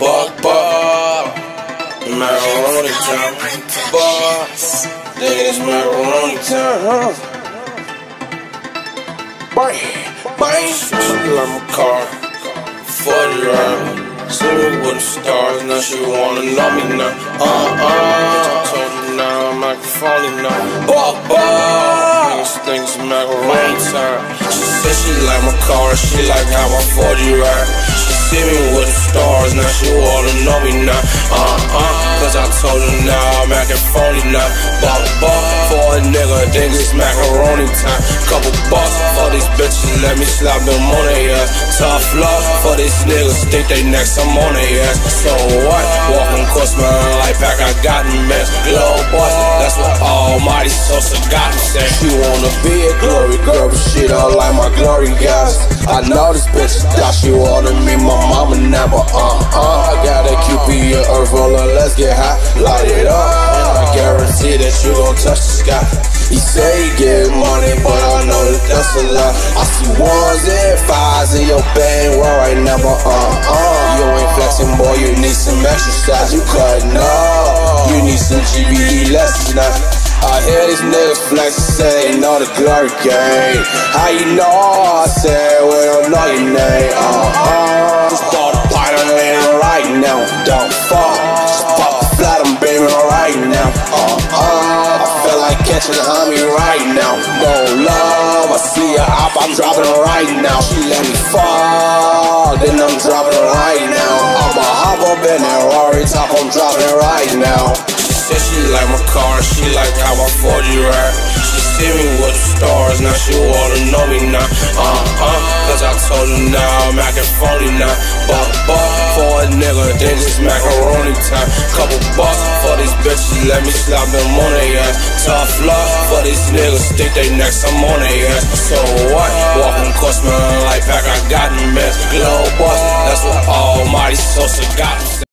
Buck, buck. Macaroni time. Boss. Nigga, it's macaroni time? Bang, bang. She like my car. The ride. See with the stars. Now she wanna know me now. Uh uh. I told her now I'm microphone now. Buck, buck. Think it's macaroni time. She said she like my car. She like how I 40 ride told her now I'm acting phony now. Bought a bar for a nigga, think it's macaroni time. Couple bucks for these bitches, let me slap them on their ass. Tough love for these niggas, think they next, I'm on their ass. So what? Walking course, man, like pack, I got them mess. Little boy, that's what Almighty Sosa got me saying. She wanna be a glory girl, but she don't like my glory guys. I know this bitch thought she wanted me, my mama light it up. And I guarantee that you gon' touch the sky. He say he get money, but I know that that's a lie. I see ones and fives in your bang world right now, but uh-uh You ain't flexing, boy, you need some exercise. You cutting up, you need some GBE lessons now. I hear these niggas flexing, say they know the glory game. How you know? I said we don't know your name. Uh uh Uh uh, I feel like catching a homie right now. No love, I see her up, I'm dropping her right now. She let me fall, then I'm dropping her right now. I'ma hop up in that Rari top, I'm dropping it right now. She said she like my car, she like how I 40 ride. She see me with the stars, now she wanna know me now. Uh uh, cause I told her now I'm now. But, but, for a nigga, then it's macaroni time. Couple bucks for these bitches, let me slap them on their ass. Tough love for these niggas, think they next, I'm on their ass. So what? Walking course, man, like pack, I got them mess. Glow boss, that's what Almighty Sosa got